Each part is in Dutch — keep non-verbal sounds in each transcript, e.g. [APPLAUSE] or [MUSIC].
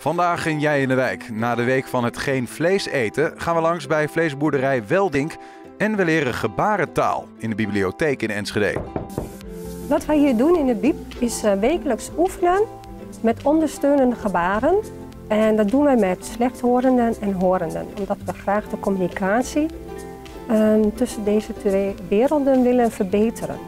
Vandaag in Jij in de Wijk. Na de week van het geen vlees eten gaan we langs bij vleesboerderij Weldink en we leren gebarentaal in de bibliotheek in Enschede. Wat wij hier doen in de bieb is uh, wekelijks oefenen met ondersteunende gebaren. En dat doen wij met slechthorenden en horenden, omdat we graag de communicatie uh, tussen deze twee werelden willen verbeteren.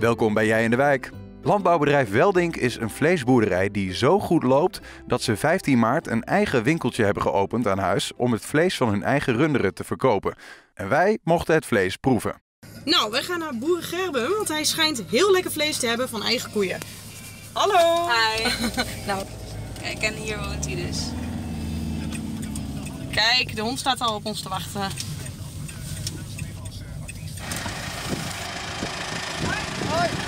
Welkom bij Jij in de Wijk. Landbouwbedrijf Weldink is een vleesboerderij die zo goed loopt dat ze 15 maart een eigen winkeltje hebben geopend aan huis om het vlees van hun eigen runderen te verkopen. En wij mochten het vlees proeven. Nou, we gaan naar boer Gerben, want hij schijnt heel lekker vlees te hebben van eigen koeien. Hallo! Hi. [LAUGHS] nou, kijk, en hier woont hij dus. Kijk, de hond staat al op ons te wachten. Hoi.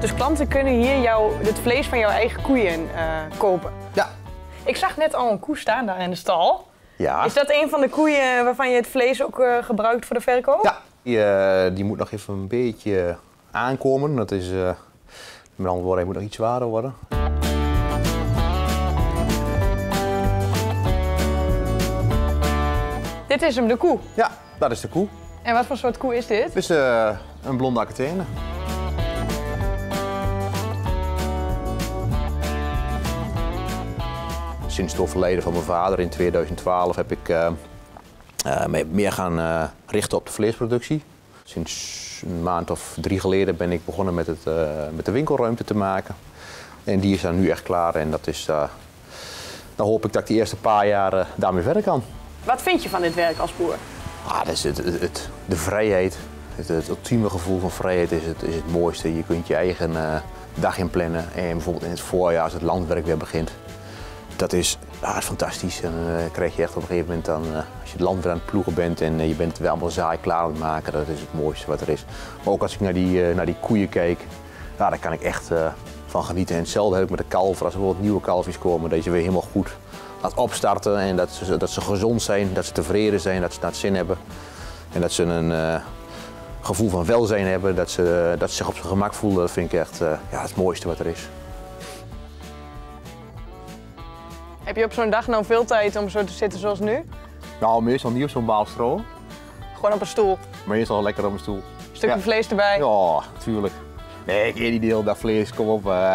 Dus klanten kunnen hier jou, het vlees van jouw eigen koeien uh, kopen? Ja. Ik zag net al een koe staan daar in de stal. Ja. Is dat een van de koeien waarvan je het vlees ook uh, gebruikt voor de verkoop? Ja, die, uh, die, moet nog even een beetje aankomen. Dat is, met andere woorden, hij moet nog iets zwaarder worden. Dit is hem, de koe? Ja, dat is de koe. En wat voor soort koe is dit? Het is een blonde Aquitaine. Sinds het overlijden van mijn vader in 2012 heb ik uh, uh, meer gaan uh, richten op de vleesproductie. Sinds een maand of drie geleden ben ik begonnen met, het, met de winkelruimte te maken. En die is dan nu echt klaar en dat is, dan hoop ik dat ik de eerste paar jaar daarmee verder kan. Wat vind je van dit werk als boer? Ah, dat is het, het, het de vrijheid, het, het, ultieme gevoel van vrijheid is het, is het mooiste. Je kunt je eigen dag inplannen en bijvoorbeeld in het voorjaar als het landwerk weer begint. Dat is, ah, is fantastisch. En dan uh, krijg je echt op een gegeven moment, dan, uh, als je het land weer aan het ploegen bent en uh, je bent wel allemaal zaai klaar aan het maken, dat is het mooiste wat er is. Maar ook als ik naar die, naar die koeien kijk, ja, daar kan ik echt van genieten. En hetzelfde ik met de kalver. Als er bijvoorbeeld nieuwe kalfjes komen, dat je weer helemaal goed laat opstarten en dat ze, dat ze gezond zijn, dat ze tevreden zijn, dat ze naar het zin hebben. En dat ze een gevoel van welzijn hebben, dat ze, dat ze zich op zijn gemak voelen. Dat vind ik echt ja, het mooiste wat er is. Heb je op zo'n dag nou veel tijd om zo te zitten zoals nu? Nou, meestal niet op zo'n baal stro. Gewoon op een stoel? Meestal lekker op een stoel. Stukje ja. vlees erbij? Ja, tuurlijk. Nee, ik eet niet de hele dag vlees, kom op. Uh,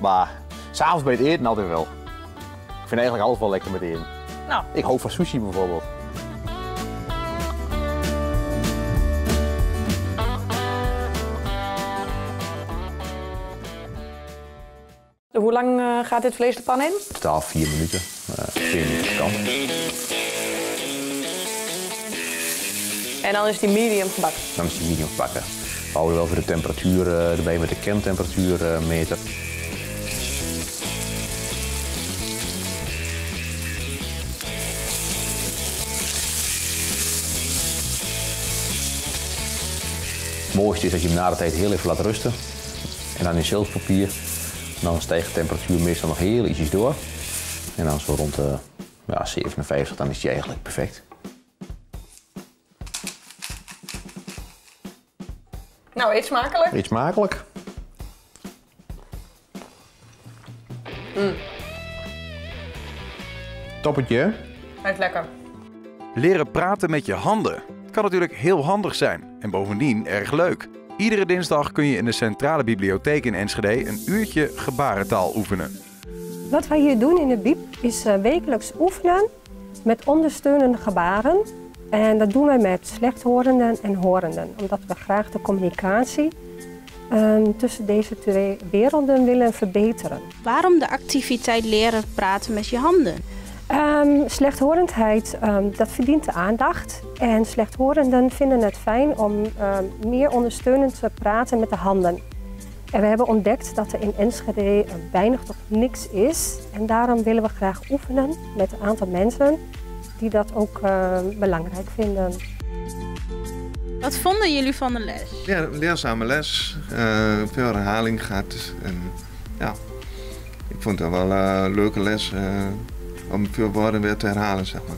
maar s'avonds bij het eten altijd wel. Ik vind eigenlijk alles wel lekker met eten. Nou. Ik hou van sushi bijvoorbeeld. Hoe lang uh, gaat dit vlees de pan in? Totaal vier minuten. Uh, vier minuten kan. En dan is die medium gebakken? Dan is die medium gebakken. We houden wel voor de temperatuur uh, erbij met de kerntemperatuur meter. Het mooiste is dat je hem na de tijd heel even laat rusten. En dan in zilverpapier dan stijgt de temperatuur meestal nog heel ietsjes door. En dan zo rond de ja, 57, dan is die eigenlijk perfect. Nou, eet smakelijk. Eet smakelijk. Mm. Toppetje. Hij is lekker. Leren praten met je handen kan natuurlijk heel handig zijn en bovendien erg leuk. Iedere dinsdag kun je in de Centrale Bibliotheek in Enschede een uurtje gebarentaal oefenen. Wat wij hier doen in de bieb is uh, wekelijks oefenen met ondersteunende gebaren. En dat doen wij met slechthorenden en horenden, omdat we graag de communicatie uh, tussen deze twee werelden willen verbeteren. Waarom de activiteit leren praten met je handen? Um, slechthorendheid, um, dat verdient de aandacht. En slechthorenden vinden het fijn om um, meer ondersteunend te praten met de handen. En we hebben ontdekt dat er in Enschede weinig tot niks is. En daarom willen we graag oefenen met een aantal mensen die dat ook uh, belangrijk vinden. Wat vonden jullie van de les? Ja, leerzame les. Uh, veel herhaling gaat. En ja, ik vond het wel eh, een leuke les eh, om veel woorden weer te herhalen, zeg maar.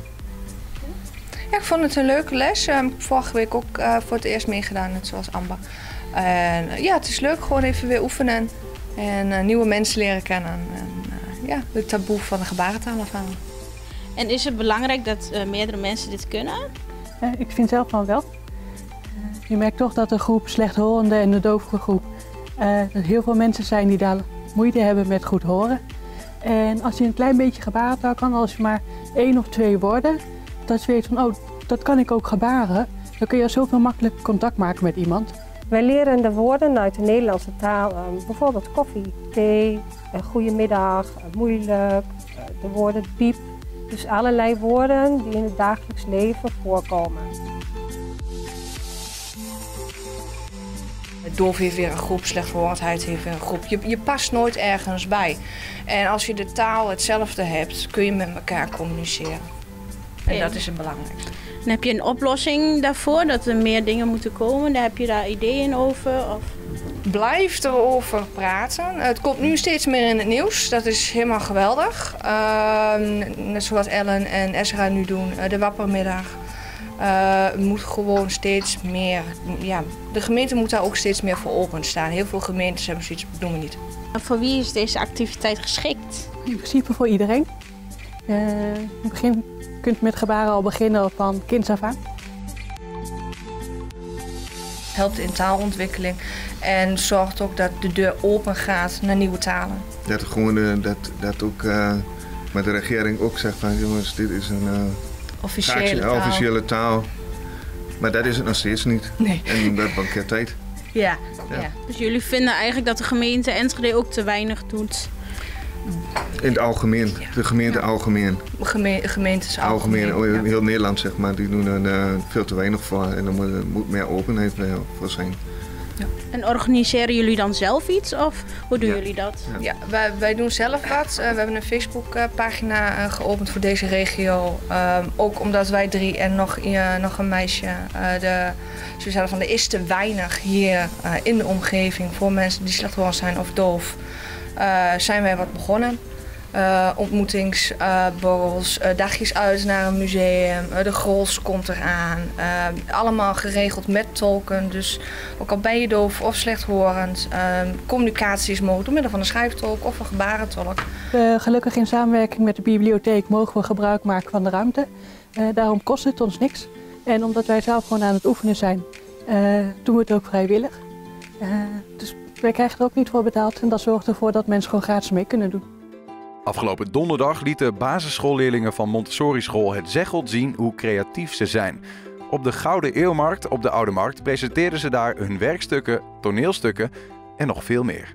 Ja, ik vond het een leuke les. Ehm, Ik heb vorige week ook eh, voor het eerst meegedaan, net zoals Amba. En eh, ja, het is leuk gewoon even weer oefenen en eh, nieuwe mensen leren kennen. En eh, ja, de taboe van de gebarentaal afhalen. En is het belangrijk dat eh, meerdere mensen dit kunnen? Eh, ik vind zelf van wel. Je merkt toch dat de groep slechthorenden en de dovere groep... dat heel veel mensen zijn die daar moeite hebben met goed horen. En als je een klein beetje gebarentaal kan, als je maar één of twee woorden... dat je weet van, oh, dat kan ik ook gebaren... dan kun je zoveel makkelijk contact maken met iemand. Wij leren de woorden uit de Nederlandse taal, eh, bijvoorbeeld koffie, thee, goedemiddag, eh, moeilijk, eh, de woorden piep. Dus allerlei woorden die in het dagelijks leven voorkomen. Doof heeft weer een groep, slechtverwondheid heeft weer een groep. Je, je past nooit ergens bij. En als je de taal hetzelfde hebt, kun je met elkaar communiceren. En dat is het belangrijkste. En heb je een oplossing daarvoor, dat er meer dingen moeten komen? Daar heb je daar ideeën over? Of? Blijf erover praten. Het komt nu steeds meer in het nieuws. Dat is helemaal geweldig. Ehm, net zoals Ellen en Ezra nu doen, eh, de Wappermiddag. Eh, het moet gewoon steeds meer. Ja, de gemeente moet daar ook steeds meer voor open staan. Heel veel gemeentes hebben zoiets, doen we niet. En Voor wie is deze activiteit geschikt? In principe voor iedereen. Eh, in het begin kunt je met gebaren al beginnen van kinds af aan. Helpt in taalontwikkeling en zorgt ook dat de deur open gaat naar nieuwe talen. Dat, gewoon, eh, dat, dat ook uh, met de regering ook zegt van jongens, dit is een uh, officiële, taal. officiële taal. Maar dat is het nog steeds niet. Nee. En dat banket Ja. ja. ja. Dus jullie vinden eigenlijk dat de gemeente Enschede ook te weinig doet? In het algemeen, de gemeente ja. algemeen. Geme gemeentes algemeen. algemeen ja. Heel Nederland zeg maar, die doen er uh, veel te weinig voor. En er moet, moet meer openheid voor zijn. Ja. En organiseren jullie dan zelf iets of hoe doen ja. jullie dat? Ja, ja wij, wij, doen zelf wat. Uh, we hebben een Facebookpagina uh, geopend voor deze regio. Um, ook omdat wij drie en nog, nog een meisje, uh, de, ze zeiden van er is te weinig hier in de omgeving voor mensen die slechthorend zijn of doof. Uh, zijn wij wat begonnen. Uh, ontmoetingsborrels, uh, dagjes uit naar een museum, de Grols komt eraan. allemaal geregeld met tolken, dus ook al ben je doof of slechthorend, communicatie is mogelijk door middel van een schrijftolk of een gebarentolk. gelukkig in samenwerking met de bibliotheek mogen we gebruik maken van de ruimte. daarom kost het ons niks. En omdat wij zelf gewoon aan het oefenen zijn, doen we het ook vrijwillig. dus wij krijgen er ook niet voor betaald en dat zorgt ervoor dat mensen gewoon gratis mee kunnen doen. Afgelopen donderdag lieten basisschoolleerlingen van Montessori School het Zeggeld zien hoe creatief ze zijn. Op de Gouden Eeuwmarkt op de Oude Markt presenteerden ze daar hun werkstukken, toneelstukken en nog veel meer.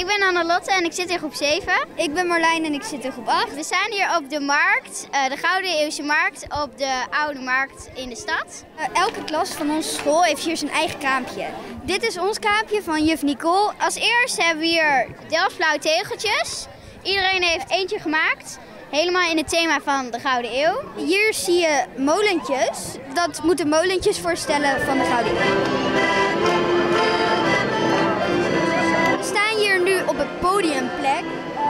Ik ben Annelotte en ik zit in groep 7. Ik ben Marlijn en ik zit in groep 8. We staan hier op de markt, uh, de Gouden Eeuwse Markt, op de Oude Markt in de stad. Uh, elke klas van onze school heeft hier zijn eigen kraampje. Dit is ons kraampje van juf Nicole. Als eerste hebben we hier Delftsblauwe tegeltjes. Iedereen heeft eentje gemaakt. Helemaal in het thema van de Gouden Eeuw. Hier zie je molentjes. Dat moeten molentjes voorstellen van de Gouden Eeuw. Podiumplek. Uh,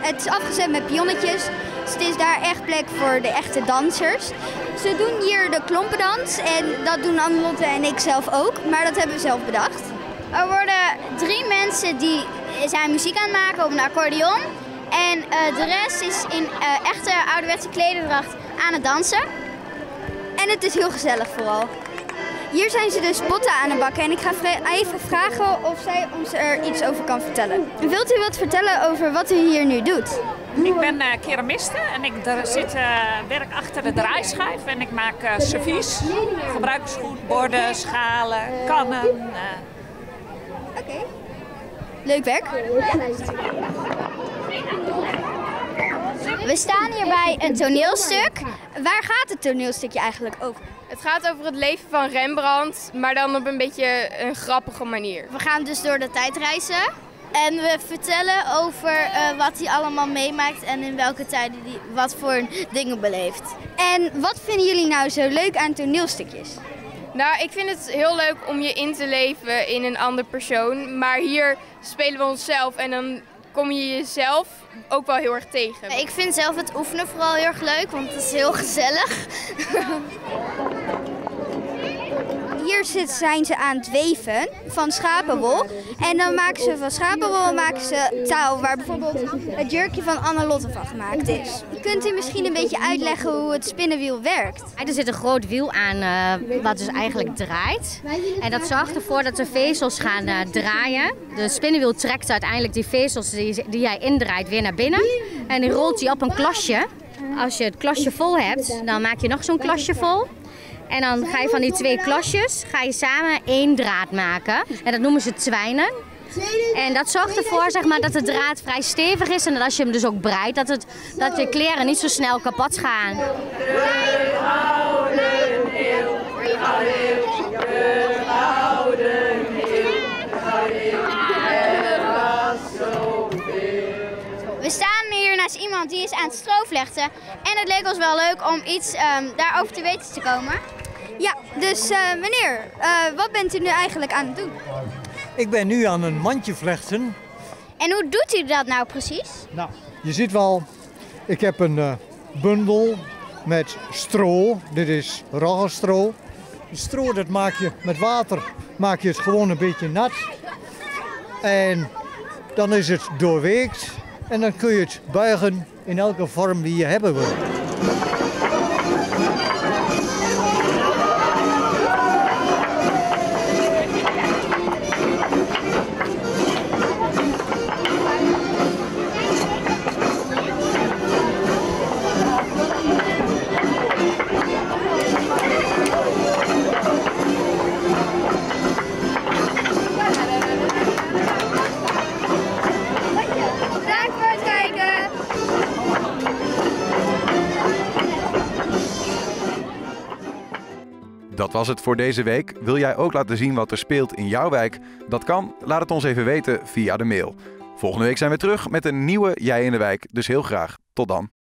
het is afgezet met pionnetjes. Dus het is daar echt plek voor de echte dansers. Ze doen hier de klompendans en dat doen Annelotte en ik zelf ook. Maar dat hebben we zelf bedacht. Er worden drie mensen die zijn muziek aan het maken op een accordeon. En uh, de rest is in uh, echte ouderwetse klederdracht aan het dansen. En het is heel gezellig vooral. Hier zijn ze dus botten aan het bakken en ik ga even vragen of zij ons er iets over kan vertellen. Wilt u wat vertellen over wat u hier nu doet? Ik ben uh, keramiste en ik zit, uh, werk achter de draaischijf en ik maak uh, servies, gebruikersgoed, borden, schalen, kannen. Oké. Okay. Leuk werk. We staan hier bij een toneelstuk. Waar gaat het toneelstukje eigenlijk over? Het gaat over het leven van Rembrandt, maar dan op een beetje een grappige manier. We gaan dus door de tijd reizen. En we vertellen over uh, wat hij allemaal meemaakt en in welke tijden hij wat voor dingen beleeft. En wat vinden jullie nou zo leuk aan toneelstukjes? Nou, ik vind het heel leuk om je in te leven in een ander persoon. Maar hier spelen we onszelf en dan kom je jezelf ook wel heel erg tegen. Ik vind zelf het oefenen vooral heel erg leuk, want het is heel [LAUGHS] gezellig. Hier zit, zijn ze aan het weven van schapenwol. En dan maken ze van schapenwol maken ze touw waar bijvoorbeeld het jurkje van Anne-Lotte van gemaakt is. Kunt u misschien een beetje uitleggen hoe het spinnenwiel werkt? Er zit een groot wiel aan uh, wat dus eigenlijk draait. En dat zorgt ervoor dat de vezels gaan uh, draaien. De spinnenwiel trekt uiteindelijk die vezels die, die jij indraait weer naar binnen. En die rolt die op een klasje. Als je het klasje vol hebt, dan maak je nog zo'n klasje vol. En dan ga je van die twee klasjes ga je samen één draad maken. En dat noemen ze twijnen. En dat zorgt ervoor zeg maar, dat de draad vrij stevig is en dat als je hem dus ook breidt, dat, het, dat je kleren niet zo snel kapot gaan. Naast iemand die is aan het strooflechten. En het leek ons wel leuk om iets um, daarover te weten te komen. Ja, dus uh, meneer, uh, wat bent u nu eigenlijk aan het doen? Ik ben nu aan een mandje vlechten. En hoe doet u dat nou precies? Nou, je ziet wel, ik heb een uh, bundel met stro. Dit is roggenstro. Stro dat maak je met water, maak je het gewoon een beetje nat. En dan is het doorweekt en dan kun je het buigen in elke vorm die je hebben wil. Was het voor deze week. Wil jij ook laten zien wat er speelt in jouw wijk? Dat kan. Laat het ons even weten via de mail. Volgende week zijn we terug met een nieuwe Jij in de Wijk. Dus heel graag. Tot dan.